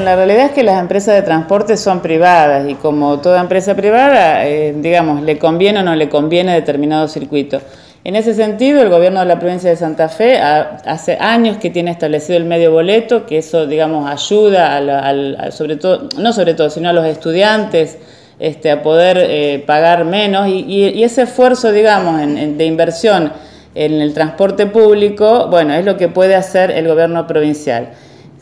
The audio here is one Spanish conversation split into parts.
La realidad es que las empresas de transporte son privadas y como toda empresa privada, eh, digamos, le conviene o no le conviene determinado circuito. En ese sentido, el gobierno de la provincia de Santa Fe hace años que tiene establecido el medio boleto, que eso, digamos, ayuda a, sobre todo, no sobre todo, sino a los estudiantes este, a poder eh, pagar menos y, ese esfuerzo, digamos, de inversión en el transporte público, bueno, es lo que puede hacer el gobierno provincial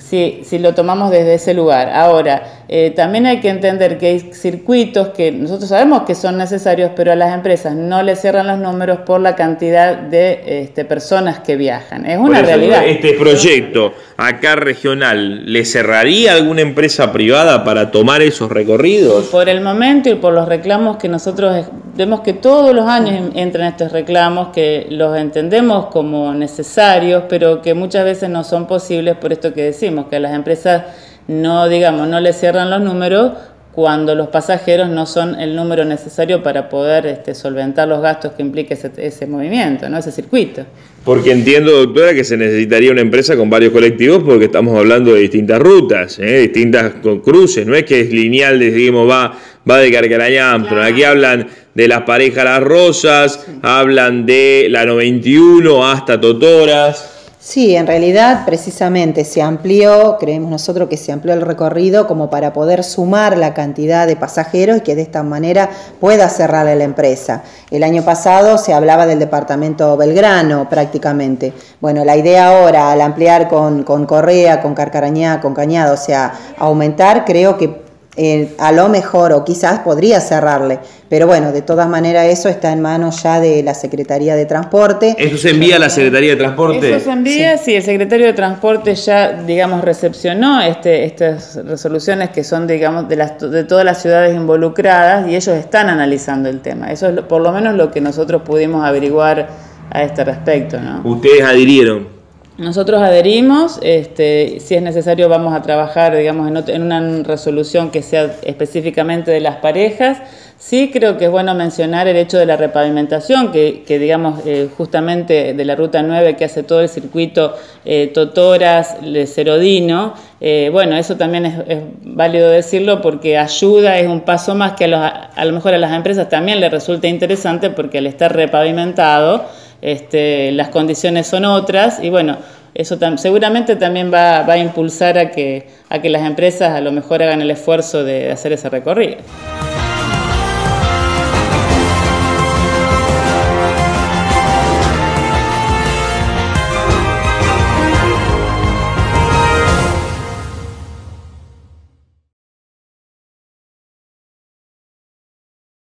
si, si lo tomamos desde ese lugar. Ahora, eh, también hay que entender que hay circuitos que nosotros sabemos que son necesarios, pero a las empresas no les cierran los números por la cantidad de este, personas que viajan. Es una realidad. Este proyecto acá regional, ¿le cerraría alguna empresa privada para tomar esos recorridos? Por el momento y por los reclamos que nosotros vemos que todos los años entran estos reclamos, que los entendemos como necesarios, pero que muchas veces no son posibles por esto que decimos que las empresas no, digamos, no le cierran los números cuando los pasajeros no son el número necesario para poder este, solventar los gastos que implica ese, movimiento, ¿no? ese circuito. Porque entiendo, doctora, que se necesitaría una empresa con varios colectivos porque estamos hablando de distintas rutas, ¿eh? distintas cruces, no es que es lineal, decimos, va, va de Carcarañán, pero aquí hablan de las parejas Las Rosas, hablan de la 91 hasta Totoras. Sí, en realidad precisamente se amplió, creemos nosotros que se amplió el recorrido como para poder sumar la cantidad de pasajeros y que de esta manera pueda cerrarle la empresa. El año pasado se hablaba del departamento Belgrano prácticamente. Bueno, la idea ahora al ampliar con, con Correa, con Carcarañá, con Cañada, o sea, aumentar, creo que eh, a lo mejor o quizás podría cerrarle, pero bueno, de todas maneras eso está en manos ya de la Secretaría de Transporte. ¿Eso se envía a la Secretaría de Transporte? Eso se envía, sí, el Secretario de Transporte ya, digamos, recepcionó este, estas resoluciones que son, digamos, de, las, de todas las ciudades involucradas y ellos están analizando el tema. Eso es por lo menos lo que nosotros pudimos averiguar a este respecto. ¿no? ¿Ustedes adhirieron? Nosotros adherimos, este, si es necesario vamos a trabajar digamos, en, una resolución que sea específicamente de las parejas. Sí creo que es bueno mencionar el hecho de la repavimentación, que, digamos eh, justamente de la Ruta 9 que hace todo el circuito eh, Totoras, Cerodino. Eh, bueno, eso también es, válido decirlo porque ayuda, es un paso más que a, a lo mejor a las empresas también les resulta interesante porque al estar repavimentado, este, las condiciones son otras y bueno, eso seguramente también va, a impulsar a que, a que las empresas a lo mejor hagan el esfuerzo de hacer ese recorrido.